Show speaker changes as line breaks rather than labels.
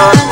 on.